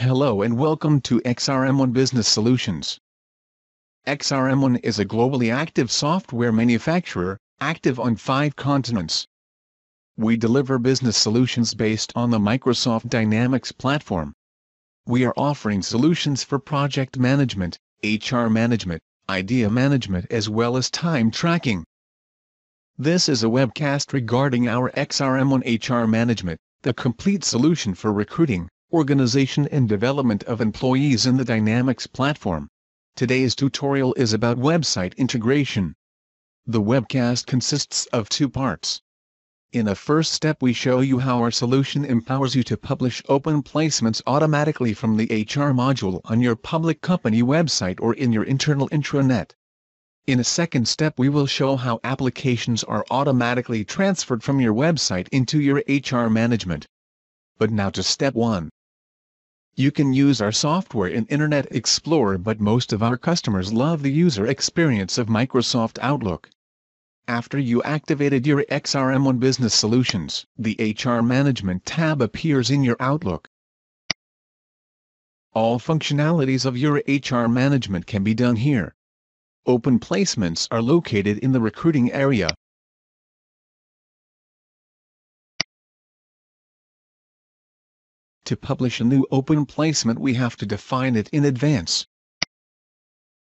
Hello and welcome to XRM1 Business Solutions. XRM1 is a globally active software manufacturer, active on five continents. We deliver business solutions based on the Microsoft Dynamics platform. We are offering solutions for project management, HR management, idea management as well as time tracking. This is a webcast regarding our XRM1 HR management, the complete solution for recruiting, organization and development of employees in the Dynamics platform. Today's tutorial is about website integration. The webcast consists of two parts. In a first step we show you how our solution empowers you to publish open placements automatically from the HR module on your public company website or in your internal intranet. In a second step we will show how applications are automatically transferred from your website into your HR management. But now to step 1. You can use our software in Internet Explorer but most of our customers love the user experience of Microsoft Outlook. After you activated your XRM1 Business Solutions, the HR Management tab appears in your Outlook. All functionalities of your HR management can be done here. Open placements are located in the recruiting area. To publish a new open placement we have to define it in advance.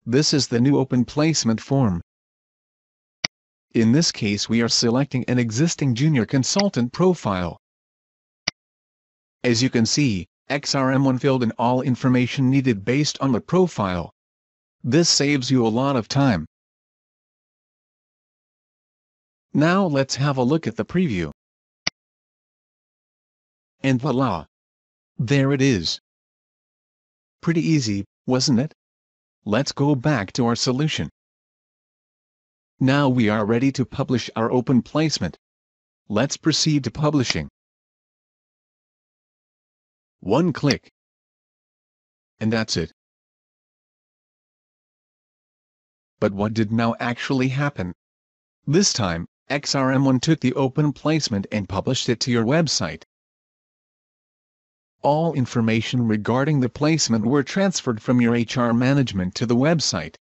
This is the new open placement form. In this case we are selecting an existing junior consultant profile. As you can see, XRM1 filled in all information needed based on the profile. This saves you a lot of time. Now let's have a look at the preview. And voila! There it is. Pretty easy, wasn't it? Let's go back to our solution. Now we are ready to publish our open placement. Let's proceed to publishing. One click. And that's it. But what did now actually happen? This time, XRM1 took the open placement and published it to your website all information regarding the placement were transferred from your HR management to the website.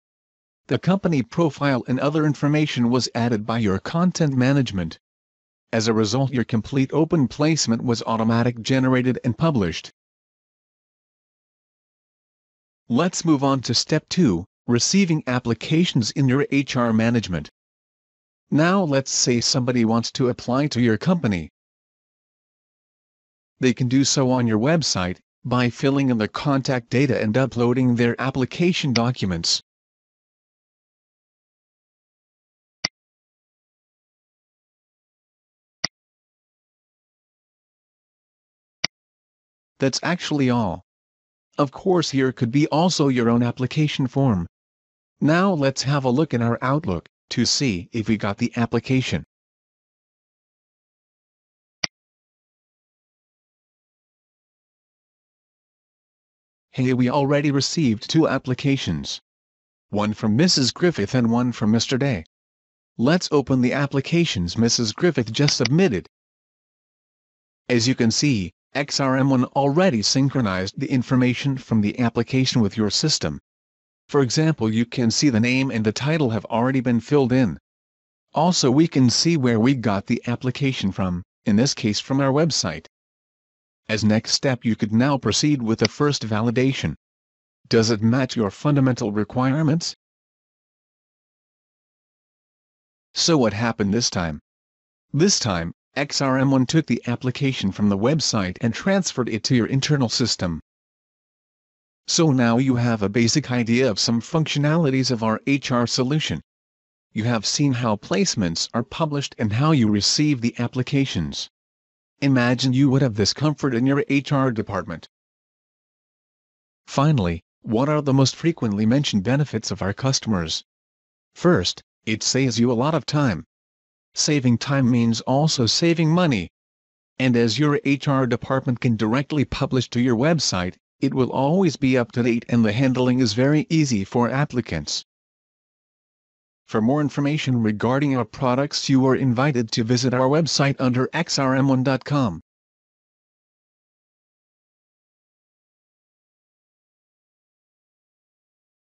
The company profile and other information was added by your content management. As a result your complete open placement was automatic generated and published. Let's move on to step 2, receiving applications in your HR management. Now let's say somebody wants to apply to your company they can do so on your website, by filling in the contact data and uploading their application documents. That's actually all. Of course here could be also your own application form. Now let's have a look in our Outlook, to see if we got the application. Hey we already received two applications. One from Mrs. Griffith and one from Mr. Day. Let's open the applications Mrs. Griffith just submitted. As you can see, XRM1 already synchronized the information from the application with your system. For example you can see the name and the title have already been filled in. Also we can see where we got the application from, in this case from our website. As next step you could now proceed with the first validation. Does it match your fundamental requirements? So what happened this time? This time, XRM1 took the application from the website and transferred it to your internal system. So now you have a basic idea of some functionalities of our HR solution. You have seen how placements are published and how you receive the applications. Imagine you would have this comfort in your HR department. Finally, what are the most frequently mentioned benefits of our customers? First, it saves you a lot of time. Saving time means also saving money. And as your HR department can directly publish to your website, it will always be up to date and the handling is very easy for applicants. For more information regarding our products you are invited to visit our website under xrm1.com.